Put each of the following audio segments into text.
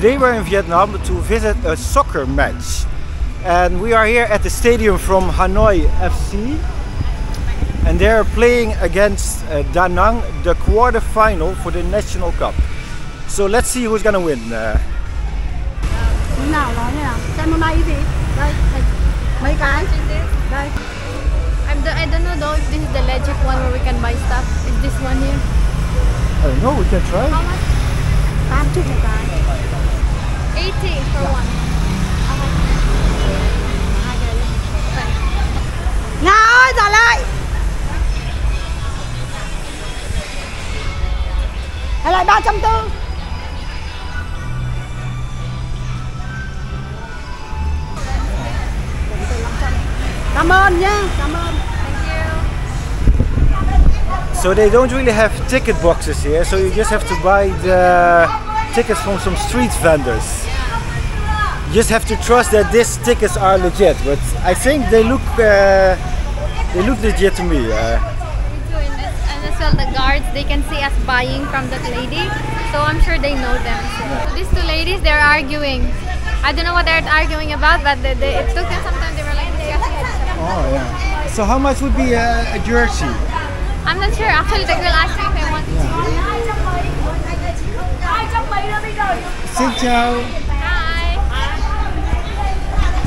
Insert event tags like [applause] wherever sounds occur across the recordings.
Today we're in Vietnam to visit a soccer match. And we are here at the stadium from Hanoi FC. And they're playing against uh, Da Nang, the quarter final for the National Cup. So let's see who's gonna win. Uh, nào nói như nào xem hôm nay cái gì đây đây. mấy cái đây I'm the, I don't know though if this is the legit one where we can buy stuff. Is this one here? I don't know, we can try. How much? tám chục một cái 80 for one. Nga ơi trả lại hay lại ba trăm tư cảm ơn nhá cảm ơn So they don't really have ticket boxes here, so you just have to buy the tickets from some street vendors. You just have to trust that these tickets are legit, but I think they look uh, they look legit to me. Uh, Me too, and, this, and as well the guards, they can see us buying from that lady. So I'm sure they know them. So these two ladies, they're arguing. I don't know what they're arguing about, but they, they, it took them some time. They were like discussing it. oh yeah. So how much would be a, a jersey? I'm not sure. Actually, the girl asked me if I want to. Xin chào.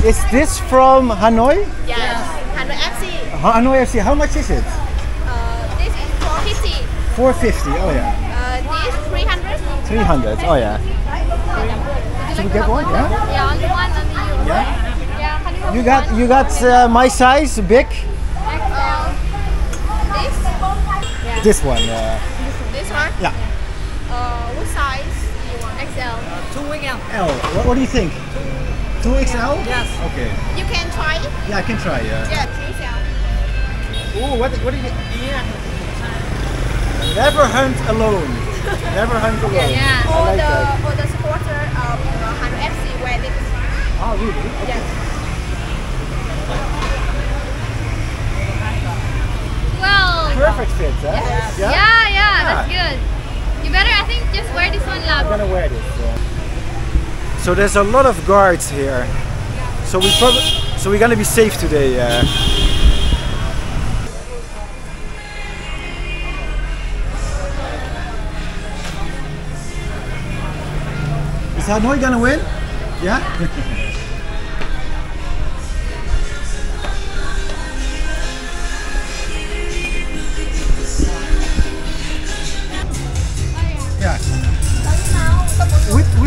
Hi. Is this from Hanoi? Yes. Hanoi FC. Hanoi FC. How much is it? Uh, this is 450. 450. Oh yeah. Uh, this 300. 300. Oh yeah. Should we get one? Yeah. Yeah, only one, only you. Yeah. Yeah, can you You got one? you got uh, my size, big. Uh, this? Yeah. This one. Uh, This one? yeah. Uh, what size do you want? XL. two wing L. What, what do you think? 2XL? Yes. Okay. You can try. Yeah, I can try. Yeah. Yeah, two XL. Ooh, what what do you? Yeah. Never hunt alone. [laughs] Never hunt alone. Yeah. I like that. or the supporter of uh, Hanoi FC wear this. Oh, really? Yes. Well. Perfect fit, huh? Yeah, yeah, that's good. You better, I think, just wear this one, I'm gonna wear this. yeah. So there's a lot of guards here. So we probably so we're gonna be safe today. Uh, Is Hanoi gonna win? Yeah. yeah. [laughs]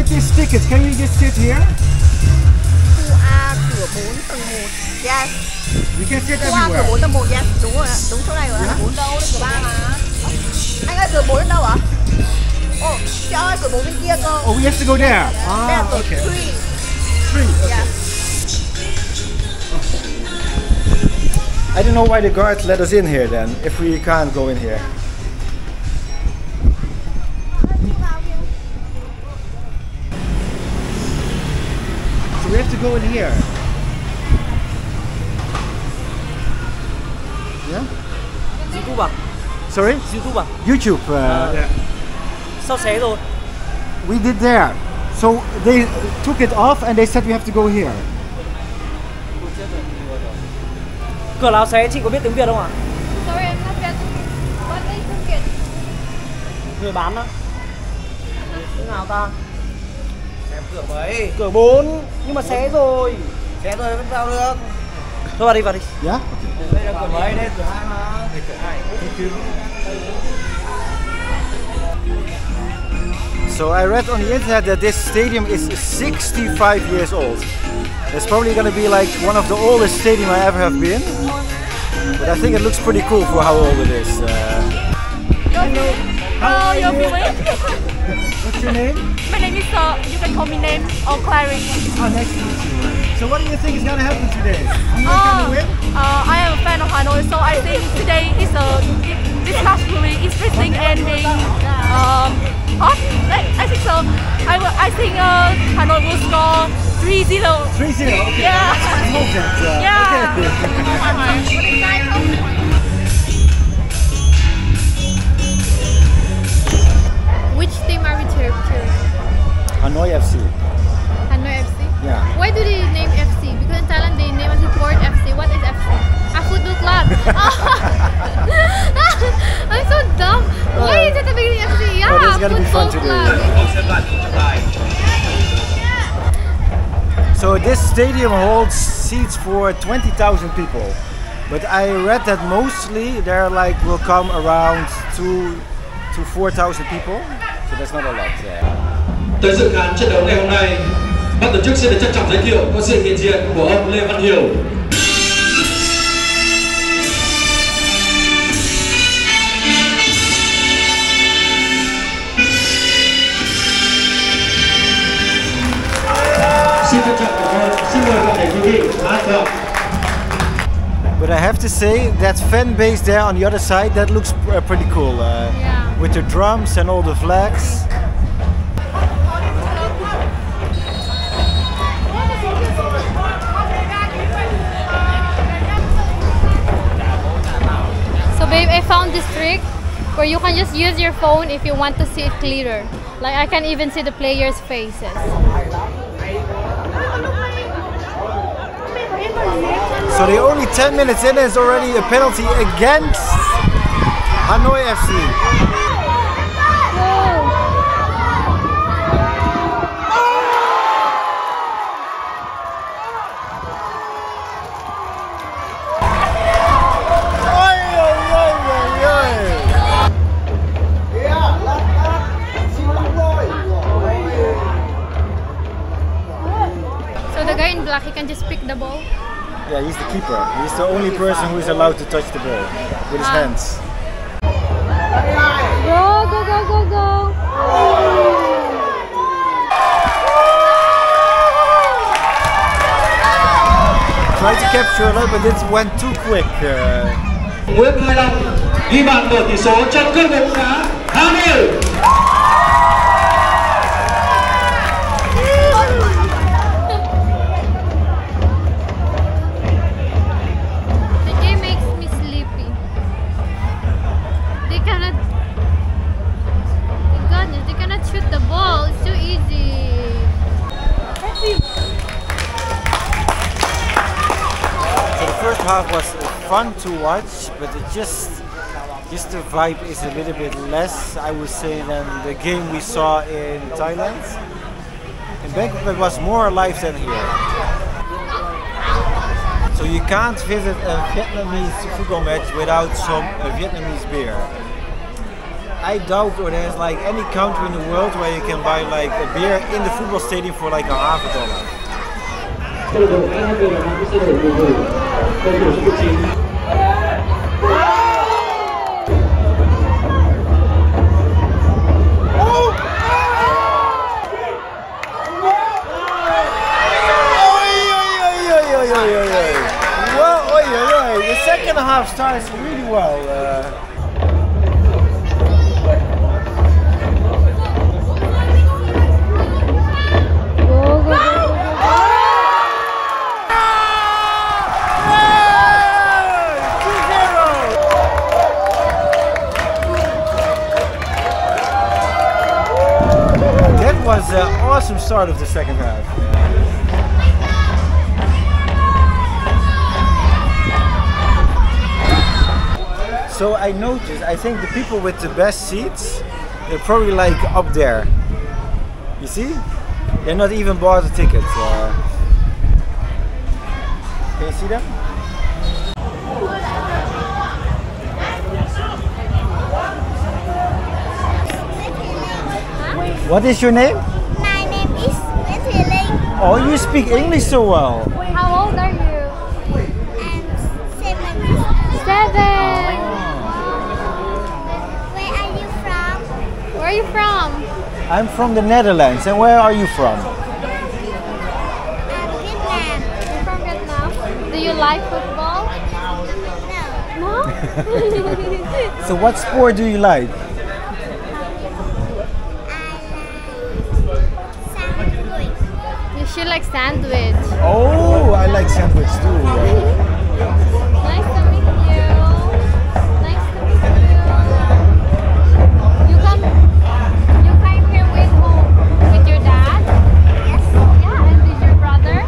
These tickets, can you just sit here? khu A cửa 4 tầng 1 yes We can sit khu A cửa everywhere. 4 tầng 1 yes đúng rồi ạ đúng chỗ này rồi ạ bốn đâu cửa 3 mà anh ơi cửa 4 đến đâu ạ ồ chị ơi cửa 4 bên kia cơ Oh, we have to go there. Ah, cửa okay. 3 Three. Okay. yes I don't know why the guards let us in here then, if we can't go in here. To go in here. Yeah? YouTube à? Sorry? YouTube à? YouTube. Uh, Sao xé rồi? We did there. So they took it off and they said we have to go here. Cửa láo xé chị có biết tiếng Việt không ạ? Sorry, I'm not getting What is the kid? Người bán á. Thế nào ta? Em cửa mấy Cửa 4 nhưng mà xé rồi. Xé rồi vẫn vào được Thôi vào đi vào đi. Yeah? Đây là cửa mấy, đây cửa hai mà Đây cửa hai So I read on the internet that this stadium is 65 years old. It's probably going to be like one of the oldest stadium I ever have been. But I think it looks pretty cool for how old it is. Uh, you're filming? What's your name? My name is uh, you can call me name or Clary. Oh, nice to meet you. So what do you think is going to happen today? Are you Oh, going to win? uh, I am a fan of Hanoi, so I think today is a this match really interesting and being um hot. I, I think so. I will, I think uh, Hanoi will score 3-0. 3-0, okay. Yeah. [laughs] they married to, to? Hanoi FC. Hanoi FC? Yeah. Why do they name FC? Because in Thailand they name as a sport FC. What is FC? A football club. oh. [laughs] [laughs] I'm so dumb. Why is it the beginning FC? Yeah, well, football club. So this stadium holds seats for 20,000 people. But I read that mostly there like will come around two to 4,000 people So that's not a lot. Yeah. Tới dự khán trận đấu ngày hôm nay, ban tổ chức xin được trân trọng giới thiệu có sự hiện diện của ông Lê Văn Hiểu. But I have to say that fan base there on the other side that looks uh, pretty cool. Uh, Yeah. With the drums and all the flags. So babe, I found this trick where you can just use your phone if you want to see it clearer. Like I can even see the players' faces. So they're only 10 minutes in and it's already a penalty against Hanoi FC. Can just pick the ball. Yeah, he's the keeper. He's the only person who is allowed to touch the ball with his Ah. hands. Go, go, go, go, go. Tried to capture a lot, but it went too quick. Uh, half was fun to watch, but it just just the vibe is a little bit less, I would say, than the game we saw in Thailand. In Bangkok it was more alive than here. So you can't visit a Vietnamese football match without some Vietnamese beer. I doubt there's like any country in the world where you can buy like a beer in the football stadium for like a half a dollar. Cầu thủ cầu thủ số 19 Oi, oi, oi, oi, oi, oi, oi, oi. Well, oi, oi, oi. The second half starts awesome start of the second half. So I noticed, I think the people with the best seats, they're probably like up there. You see? They're not even bought a ticket. Uh, can you see them? What is your name Oh, you speak English so well. How old are you? I'm seven. Seven. Where are you from? Where are you from? I'm from the Netherlands. And where are you from? I'm Vietnam. You're from Vietnam. Do you like football? No. No? [laughs] So, what sport do you like? Sandwich. you like sandwich. Oh, I like sandwich too. Nice to meet you. Nice to meet you. You come you came here with whom? With your dad? Yes. Yeah, and with your brother?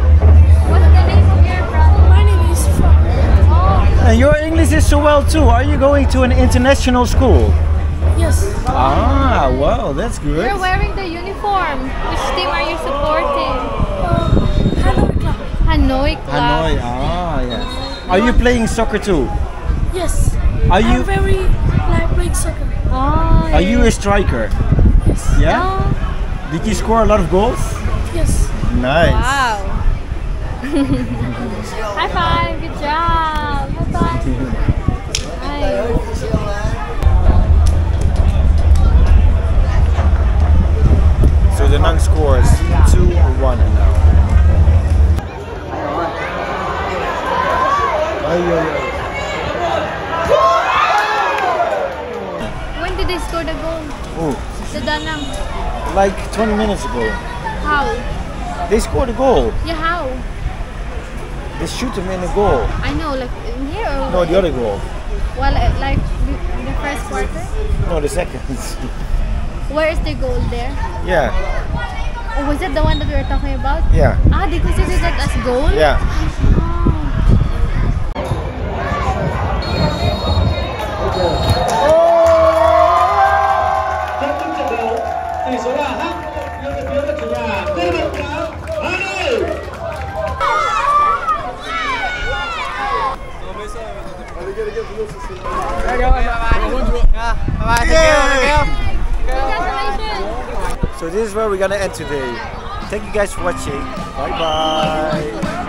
What's the name of your brother? My name is Fran. Oh, And your your English is so well too. Are you going to an international school? Yes. Ah, wow, that's good. You're wearing the uniform. Which team are you supporting? Hanoi Club. Hanoi Club. Hanoi. Ah, yes. Are you playing soccer too? Yes. Are you I'm very like playing soccer. Oh, Are you a striker? Yes. Yeah. Oh, Did you score a lot of goals? Yes. Nice. wow. [laughs] High five. Good job. High five. [laughs] Nice. So the non score is 2-1 now. Ay, ay, ay. When did they score the goal? Oh, The Danang. like 20 minutes ago. How? They scored a goal. Yeah, how? They shoot him in the goal. I know, like in here or No, the other goal. Well, like the first quarter. No, the second. [laughs] Where is the gold there? yeah, Oh, was it the one that we were talking about? yeah, Ah, they consider that as goal? yeah. Kết thúc trận đấu, tỷ số So this is where we're gonna end today. Thank you guys for watching. Bye bye.